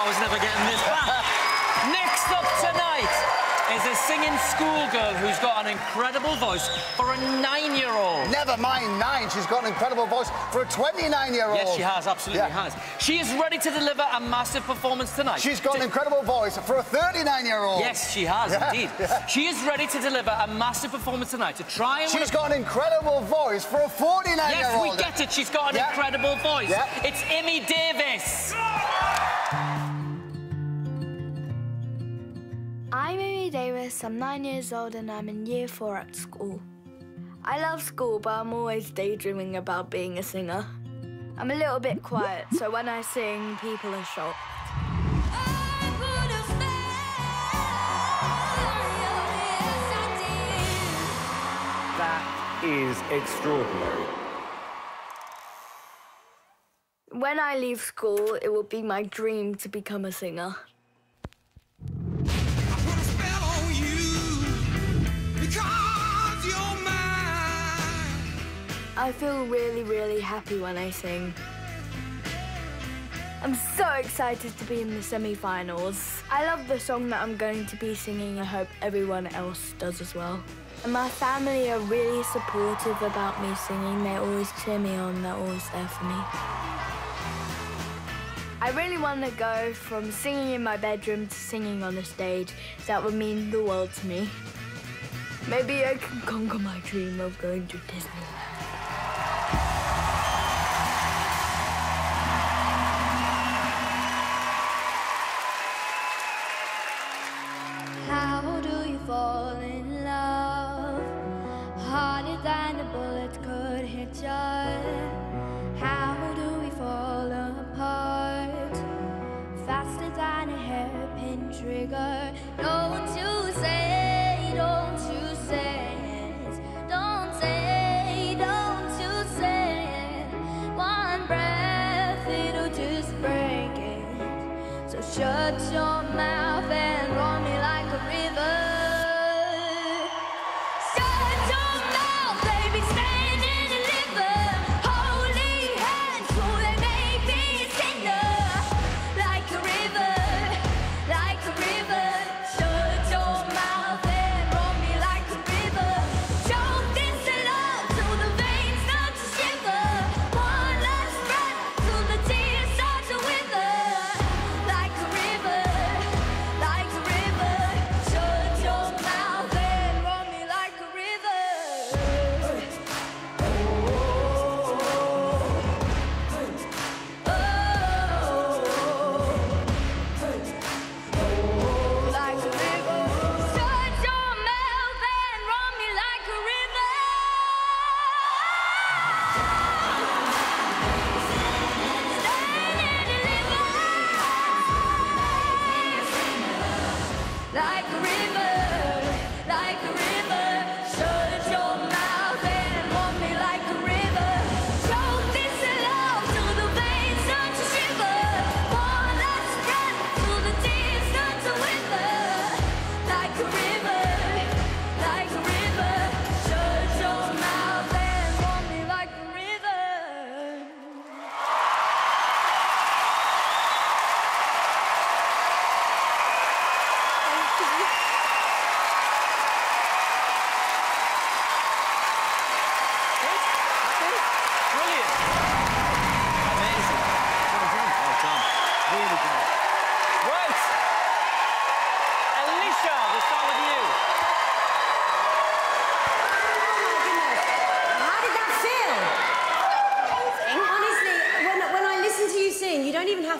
I was never getting this back. Next up tonight is a singing schoolgirl who's got an incredible voice for a nine-year-old. Never mind nine. She's got an incredible voice for a 29-year-old. Yes, she has, absolutely Yeah. has. She is ready to deliver a massive performance tonight. She's got To- an incredible voice for a 39-year-old. Yes, she has, Yeah, indeed. yeah. She is ready to deliver a massive performance tonight to try and win She's a- got an incredible voice for a 49-year-old. Yes, we get it. She's got an Yeah. incredible voice. Yeah. It's Immi Davis. Davis, I'm nine years old and I'm in year four at school. I love school, but I'm always daydreaming about being a singer. I'm a little bit quiet, so when I sing, people are shocked. That is extraordinary. When I leave school, it will be my dream to become a singer. I feel really, really happy when I sing. I'm so excited to be in the semi-finals. I love the song that I'm going to be singing. I hope everyone else does as well. And my family are really supportive about me singing. They always cheer me on. They're always there for me. I really want to go from singing in my bedroom to singing on the stage. That would mean the world to me. Maybe I can conquer my dream of going to Disneyland. Trigger. Don't you say, don't you say it. Don't say, don't you say it. One breath, it'll just break it. So shut your mouth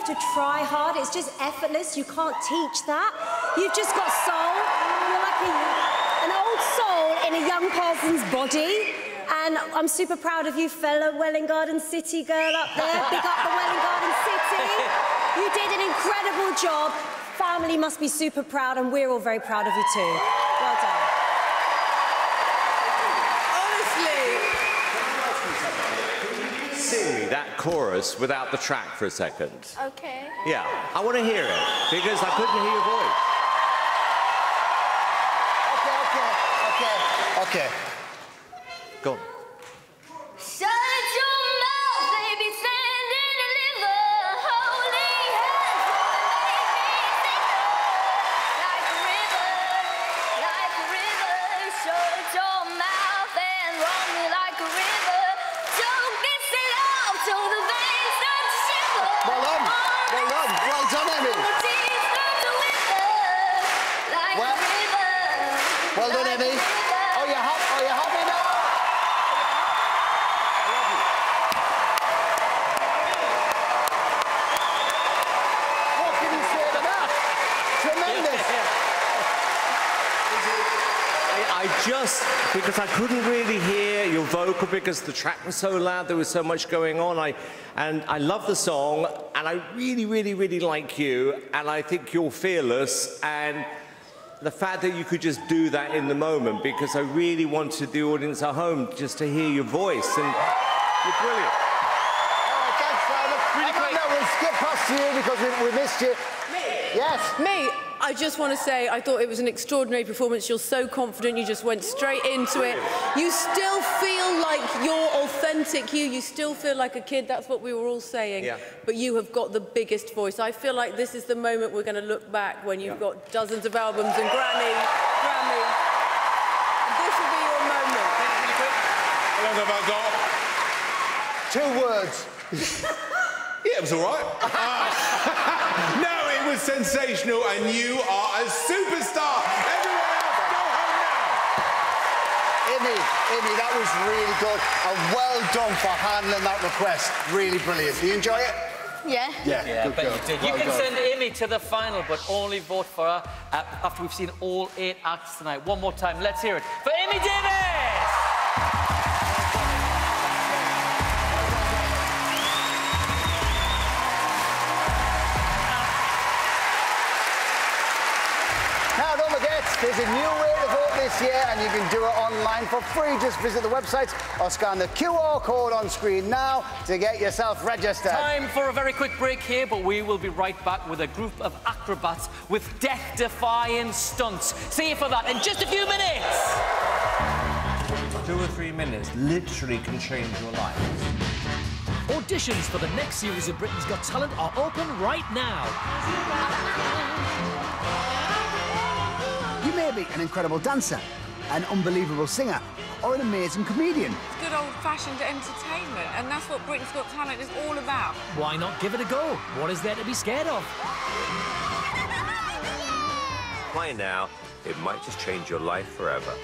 have to try hard. It's just effortless. You can't teach that. You've just got soul. You're like a, an old soul in a young person's body. And I'm super proud of you, fellow Welwyn Garden City girl up there. Big up the Welwyn Garden City. You did an incredible job. Family must be super proud, and we're all very proud of you too. Well done. Sing me that chorus without the track for a second. Okay. Yeah, I want to hear it because I couldn't hear your voice. Okay, okay, okay, okay. Go on. Just, because I couldn't really hear your vocal because the track was so loud, there was so much going on. I, and I love the song, and I really, really, really like you, and I think you're fearless, and the fact that you could just do that in the moment, because I really wanted the audience at home just to hear your voice, and you're brilliant. Oh, thanks, Simon. Really Amanda, quick. we'll skip past you because we, we missed you. Yes. Me, I just want to say I thought it was an extraordinary performance. You're so confident, you just went straight into it. You still feel like you're authentic you. You still feel like a kid. That's what we were all saying. Yeah. But you have got the biggest voice. I feel like this is the moment we're going to look back when you've got dozens of albums and Grammy, Grammy. And this will be your moment. How long have I got? Two words. Yeah, it was all right. No, it was sensational, and you are a superstar. Everyone else, go home now. Immi, Immi, that was really good. And well done for handling that request. Really brilliant. Do you enjoy it? Yeah. Yeah, I good bet girl. you did. You can done. send Immi to the final, but only vote for her uh, after we've seen all eight acts tonight. One more time, let's hear it for Immi Davis! There's a new way to vote this year, and you can do it online for free. Just visit the website or scan the QR code on screen now to get yourself registered. Time for a very quick break here, but we will be right back with a group of acrobats with death-defying stunts. See you for that in just a few minutes! Two or three minutes literally can change your life. Auditions for the next series of Britain's Got Talent are open right now. You be an incredible dancer, an unbelievable singer, or an amazing comedian. It's good old-fashioned entertainment, and that's what Britain's Got Talent is all about. Why not give it a go? What is there to be scared of? Play now, it might just change your life forever.